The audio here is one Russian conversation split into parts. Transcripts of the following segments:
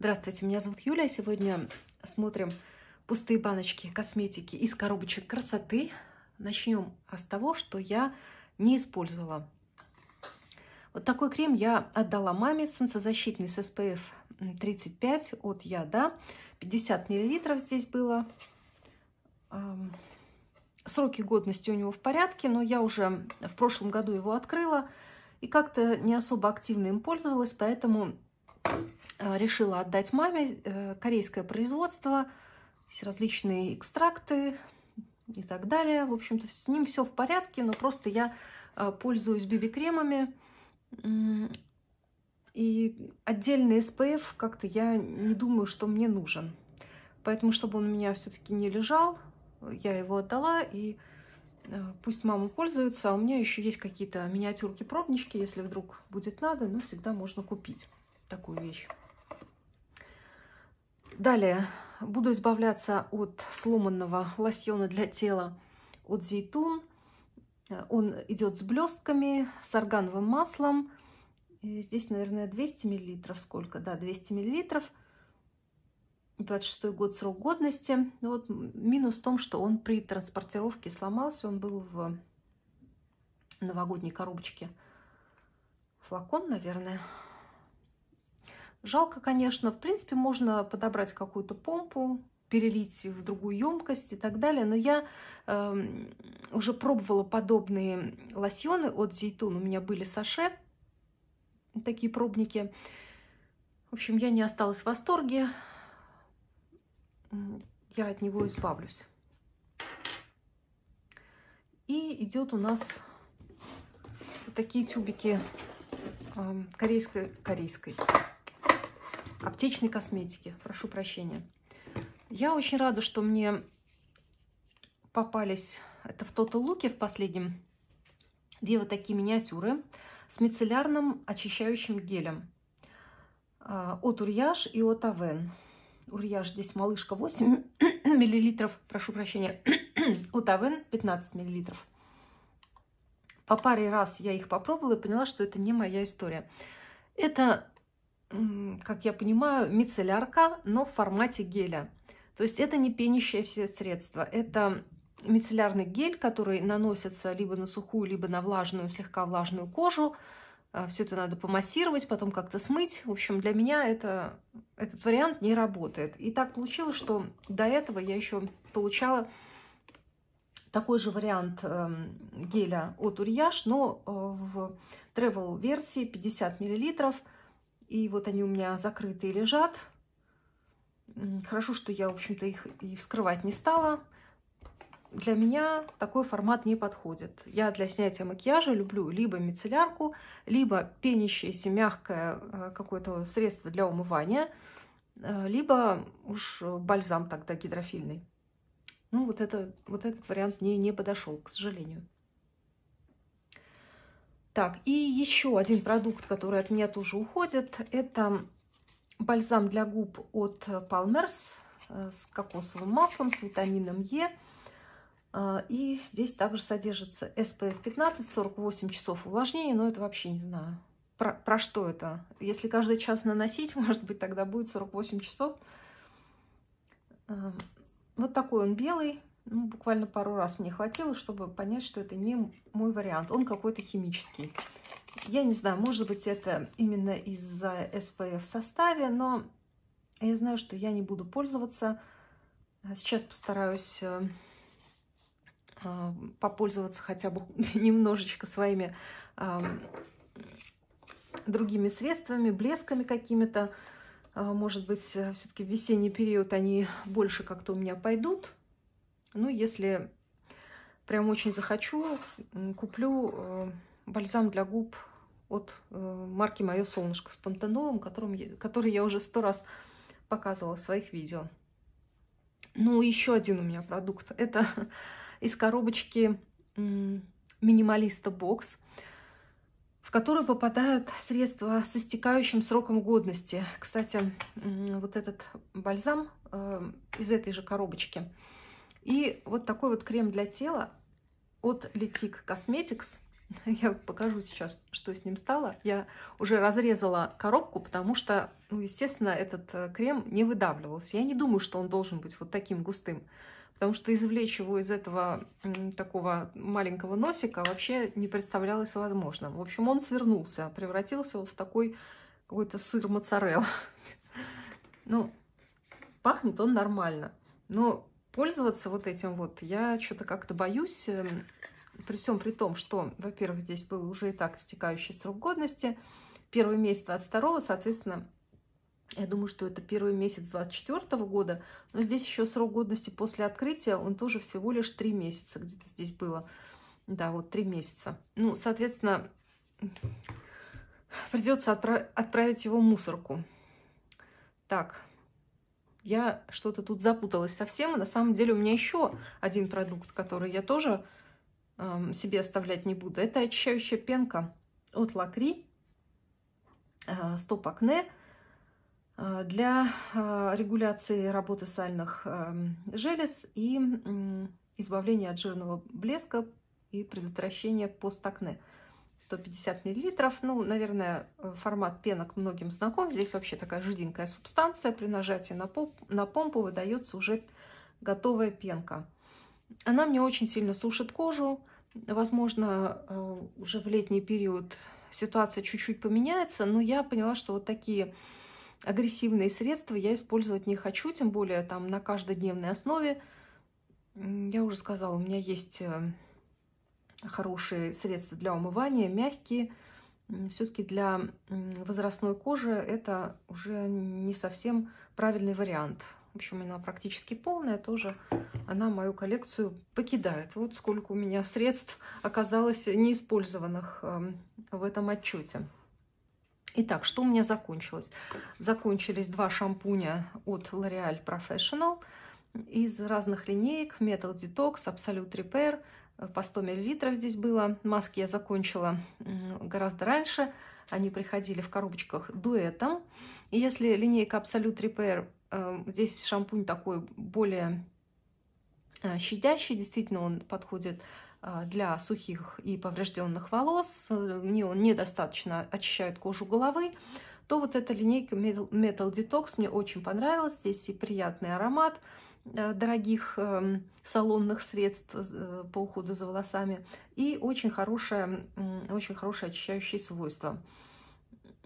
Здравствуйте, меня зовут Юля. Сегодня смотрим пустые баночки косметики из коробочек красоты. Начнем с того, что я не использовала. Вот такой крем я отдала маме, солнцезащитный с SPF 35 от Яда. 50 миллилитров здесь было. Сроки годности у него в порядке, но я уже в прошлом году его открыла и как-то не особо активно им пользовалась, поэтому решила отдать маме э, корейское производство, различные экстракты и так далее. В общем-то, с ним все в порядке, но просто я э, пользуюсь биби-кремами. И отдельный SPF как-то я не думаю, что мне нужен. Поэтому, чтобы он у меня все-таки не лежал, я его отдала, и пусть мама пользуется. А у меня еще есть какие-то миниатюрки-пробнички, если вдруг будет надо, но всегда можно купить такую вещь. Далее буду избавляться от сломанного лосьона для тела от Зейтун. Он идет с блестками, с органовым маслом. И здесь, наверное, 200 миллилитров. Сколько? Да, 200 миллилитров. 26 год срок годности. Вот минус в том, что он при транспортировке сломался. Он был в новогодней коробочке. Флакон, наверное. Жалко, конечно. В принципе, можно подобрать какую-то помпу, перелить в другую емкость и так далее. Но я э, уже пробовала подобные лосьоны от Зейтун. У меня были саше, такие пробники. В общем, я не осталась в восторге. Я от него избавлюсь. И идет у нас вот такие тюбики э, корейской, корейской аптечной косметики. Прошу прощения. Я очень рада, что мне попались, это в Total Look в последнем, две вот такие миниатюры с мицеллярным очищающим гелем а, от Урьяж и от Авен. Урьяж здесь малышка 8 миллилитров, прошу прощения, от Авен 15 миллилитров. По паре раз я их попробовала и поняла, что это не моя история. Это как я понимаю, мицеллярка, но в формате геля. То есть это не пенящееся средство, это мицеллярный гель, который наносится либо на сухую, либо на влажную, слегка влажную кожу. А, Все это надо помассировать, потом как-то смыть. В общем, для меня это, этот вариант не работает. И так получилось, что до этого я еще получала такой же вариант э, геля от Урьяш, но э, в travel версии 50 миллилитров – и вот они у меня закрытые лежат. Хорошо, что я, в общем-то, их и вскрывать не стала. Для меня такой формат не подходит. Я для снятия макияжа люблю либо мицеллярку, либо пенящееся мягкое э, какое-то средство для умывания, э, либо уж бальзам тогда гидрофильный. Ну, вот, это, вот этот вариант мне не подошел, к сожалению. Так, и еще один продукт, который от меня тоже уходит, это бальзам для губ от Palmer's э, с кокосовым маслом, с витамином Е. Э, и здесь также содержится SPF 15, 48 часов увлажнения, но это вообще не знаю, про, про что это. Если каждый час наносить, может быть, тогда будет 48 часов. Э, вот такой он белый, ну, буквально пару раз мне хватило, чтобы понять, что это не мой вариант. Он какой-то химический. Я не знаю, может быть, это именно из-за SPF в составе, но я знаю, что я не буду пользоваться. Сейчас постараюсь э, э, попользоваться хотя бы немножечко своими другими средствами, блесками какими-то. Может быть, все-таки в весенний период они больше как-то у меня пойдут. Ну, если прям очень захочу, куплю э, бальзам для губ от э, марки «Мое солнышко» с пантенолом, которым, который я уже сто раз показывала в своих видео. Ну, еще один у меня продукт. Это из коробочки Минималиста Бокс, в которую попадают средства со стекающим сроком годности. Кстати, вот этот бальзам э, из этой же коробочки – и вот такой вот крем для тела от Letic Cosmetics. Я покажу сейчас, что с ним стало. Я уже разрезала коробку, потому что, ну, естественно, этот э, крем не выдавливался. Я не думаю, что он должен быть вот таким густым, потому что извлечь его из этого такого маленького носика вообще не представлялось возможным. В общем, он свернулся, превратился вот в такой какой-то сыр моцарелла. Ну, пахнет он нормально. Но пользоваться вот этим вот я что-то как-то боюсь, эм, при всем при том, что, во-первых, здесь был уже и так истекающий срок годности, первый месяц 22 соответственно, я думаю, что это первый месяц 24 года, но здесь еще срок годности после открытия, он тоже всего лишь 3 месяца где-то здесь было. Да, вот 3 месяца. Ну, соответственно, придется отправ отправить его в мусорку. Так, я что-то тут запуталась совсем. На самом деле у меня еще один продукт, который я тоже э, себе оставлять не буду. Это очищающая пенка от Лакри э, Стоп Акне э, для э, регуляции работы сальных э, желез и э, избавления от жирного блеска и предотвращения постакне. 150 миллилитров. Ну, наверное, формат пенок многим знаком. Здесь вообще такая жиденькая субстанция. При нажатии на, поп, на помпу выдается уже готовая пенка. Она мне очень сильно сушит кожу. Возможно, э, уже в летний период ситуация чуть-чуть поменяется, но я поняла, что вот такие агрессивные средства я использовать не хочу, тем более там на каждодневной основе. Я уже сказала, у меня есть э, хорошие средства для умывания, мягкие. Все-таки для возрастной кожи это уже не совсем правильный вариант. В общем, она практически полная, тоже она мою коллекцию покидает. Вот сколько у меня средств оказалось неиспользованных эм, в этом отчете. Итак, что у меня закончилось? Закончились два шампуня от L'Oreal Professional из разных линеек. Metal Detox, Absolute Repair – по 100 мл здесь было. Маски я закончила гораздо раньше. Они приходили в коробочках дуэтом. И если линейка Absolute Repair, э, здесь шампунь такой более э, щадящий, действительно он подходит э, для сухих и поврежденных волос, мне он недостаточно очищает кожу головы, то вот эта линейка Metal Detox мне очень понравилась. Здесь и приятный аромат, Э, дорогих эм, салонных средств э, по уходу за волосами и очень хорошее, очень хорошее очищающее свойство.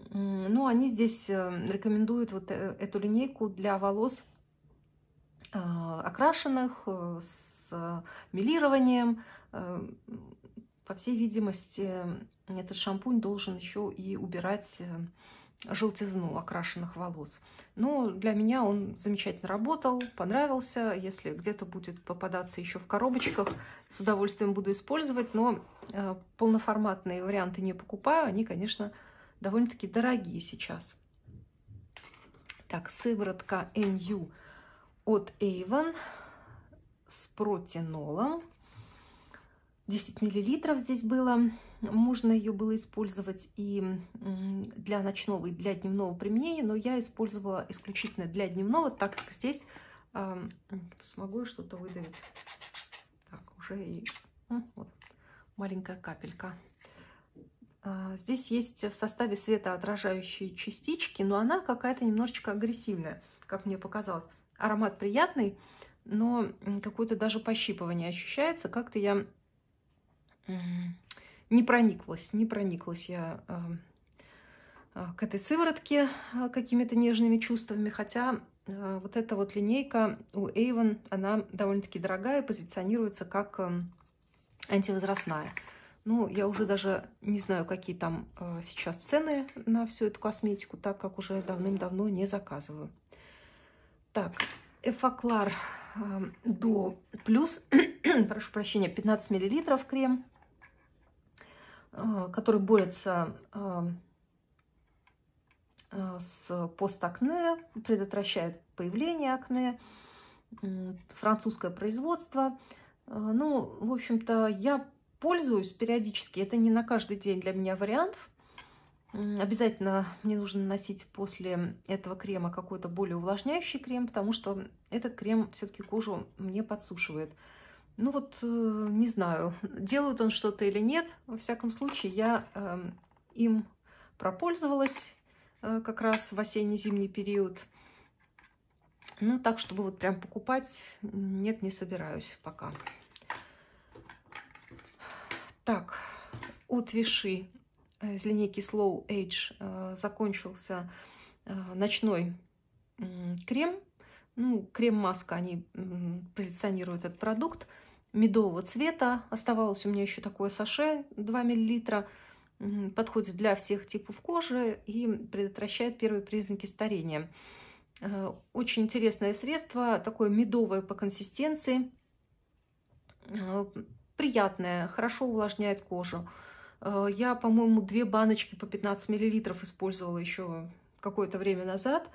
Ну, они здесь э, рекомендуют вот эту линейку для волос окрашенных, с милированием. По всей видимости, этот шампунь должен еще и убирать желтизну окрашенных волос. Но для меня он замечательно работал, понравился. Если где-то будет попадаться еще в коробочках, с удовольствием буду использовать. Но э, полноформатные варианты не покупаю. Они, конечно, довольно-таки дорогие сейчас. Так, сыворотка NU от Avon с протинолом. 10 миллилитров здесь было. Можно ее было использовать и для ночного, и для дневного применения, но я использовала исключительно для дневного, так как здесь э, смогу что-то выдавить. Так, уже и вот, маленькая капелька. А, здесь есть в составе светоотражающие частички, но она какая-то немножечко агрессивная, как мне показалось. Аромат приятный, но какое-то даже пощипывание ощущается. Как-то я не прониклась, не прониклась я э, э, к этой сыворотке э, какими-то нежными чувствами, хотя вот эта вот линейка у Avon, она довольно-таки дорогая, позиционируется как антивозрастная. Ну, я уже даже не знаю, какие там сейчас цены на всю эту косметику, так как уже давным-давно не заказываю. Так, Эфоклар до плюс, прошу прощения, 15 миллилитров крем который борется э, э, с постакне, предотвращает появление акне, французское производство. Ну, в общем-то, я пользуюсь периодически. Это не на каждый день для меня вариант. Обязательно мне нужно наносить после этого крема какой-то более увлажняющий крем, потому что этот крем все-таки кожу мне подсушивает. Ну вот, э, не знаю, делает он что-то или нет. Во всяком случае, я э, им пропользовалась э, как раз в осенне-зимний период. Ну, так, чтобы вот прям покупать, нет, не собираюсь пока. Так, от Виши э, из линейки Slow Age э, закончился э, ночной крем. Ну, крем-маска, они позиционируют этот продукт медового цвета. Оставалось у меня еще такое саше 2 мл. Подходит для всех типов кожи и предотвращает первые признаки старения. Э, очень интересное средство, такое медовое по консистенции. Э, приятное, хорошо увлажняет кожу. Э, я, по-моему, две баночки по 15 мл использовала еще какое-то время назад.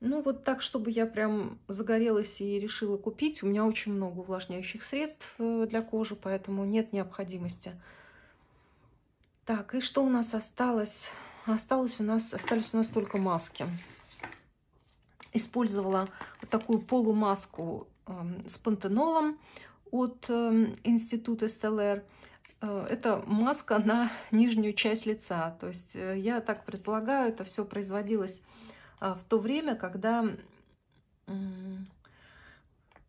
Ну, вот так, чтобы я прям загорелась и решила купить. У меня очень много увлажняющих средств э, для кожи, поэтому нет необходимости. Так, и что у нас осталось? Осталось у нас, остались у нас только маски. Использовала вот такую полумаску э, с пантенолом от э, Института Стеллер. Э, это маска на нижнюю часть лица. То есть э, я так предполагаю, это все производилось в то время, когда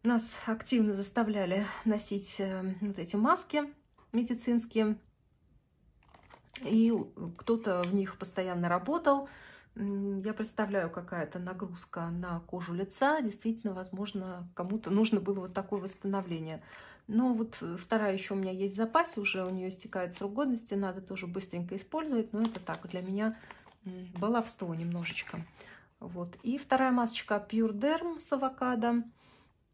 нас активно заставляли носить э, вот эти маски медицинские, и кто-то в них постоянно работал. Я представляю, какая-то нагрузка на кожу лица. Действительно, возможно, кому-то нужно было вот такое восстановление. Но вот вторая еще у меня есть в запасе, уже у нее истекает срок годности, надо тоже быстренько использовать. Но это так, для меня баловство немножечко. Вот. И вторая масочка Pure Derm с авокадо.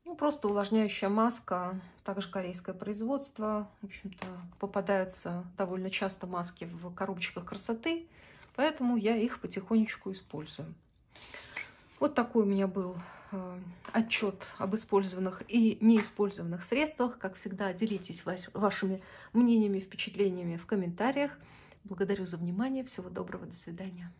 Ну, просто увлажняющая маска, также корейское производство. В общем-то, попадаются довольно часто маски в коробочках красоты, поэтому я их потихонечку использую. Вот такой у меня был э, отчет об использованных и неиспользованных средствах. Как всегда, делитесь ваш, вашими мнениями, впечатлениями в комментариях. Благодарю за внимание. Всего доброго. До свидания.